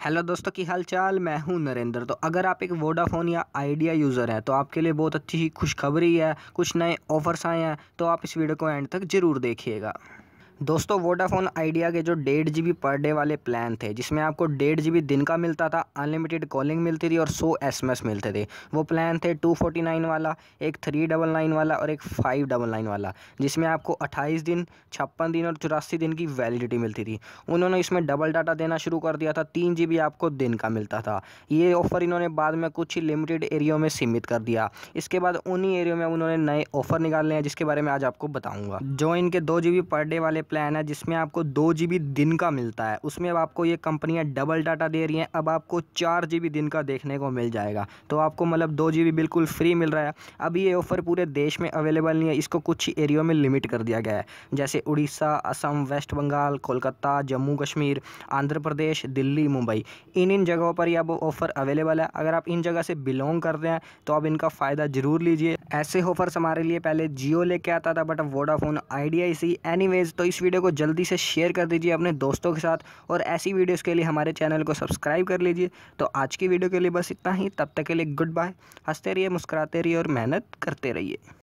Hello दोस्तों, की हाल चाल मैं हूँ नरेंद्र। तो अगर आप एक वोडाफोन या आइडिया यूज़र हैं तो आपके लिए बहुत अच्छी खुशखबरी है, कुछ नए ऑफर्स आए हैं तो आप इस वीडियो को एंड तक ज़रूर देखिएगा। दोस्तों वोडाफोन आइडिया के जो डेढ़ जी पर डे वाले प्लान थे, जिसमें आपको डेढ़ जीबी दिन का मिलता था अनलिमिटेड कॉलिंग मिलती थी और सौ एस मिलते थे। वो प्लान थे टू फोर्टी नाइन वाला, एक थ्री डबल नाइन वाला और एक फाइव डबल नाइन वाला, जिसमें आपको अट्ठाईस दिन, छप्पन दिन और चौरासी दिन की वैलिडिटी मिलती थी। उन्होंने इसमें डबल डाटा देना शुरू कर दिया था, तीन जी आपको दिन का मिलता था। ये ऑफ़र इन्होंने बाद में कुछ ही लिमिटेड एरियो में सीमित कर दिया। इसके बाद उन्हीं एरियो में उन्होंने नए ऑफ़र निकाले हैं, जिसके बारे में आज आपको बताऊँगा। जो इनके दो जी पर डे वाले प्लान है जिसमें आपको दो जीबी दिन का मिलता है। उसमें अब आपको ये कंपनियाँ डबल डाटा दे रही हैं। अब आपको चार जीबी दिन का देखने को मिल जाएगा। तो आपको मतलब दो जीबी बिल्कुल फ्री मिल रहा है। अब ये ऑफ़र पूरे देश में अवेलेबल नहीं है। इसको कुछ ही एरियो में लिमिट कर दिया गया है। जैसे उड़ीसा, असम वेस्ट बंगाल कोलकाता, जम्मू कश्मीर, आंध्र प्रदेश, दिल्ली, मुंबई। इन इन जगहों पर यह ऑफ़र अवेलेबल है। अगर आप इन जगह से बिलोंग करते हैं तो आप इनका फ़ायदा ज़रूर लीजिए। ऐसे ऑफर्स हमारे लिए पहले जियो लेके आता था बट अब वोडाफोन आइडिया इसी एनीवेज तो इस वीडियो को जल्दी से शेयर कर दीजिए अपने दोस्तों के साथ और ऐसी वीडियोज़ के लिए हमारे चैनल को सब्सक्राइब कर लीजिए। तो आज की वीडियो के लिए बस इतना ही। तब तक के लिए गुड बाय। हँसते रहिए, मुस्कुराते रहिए और मेहनत करते रहिए।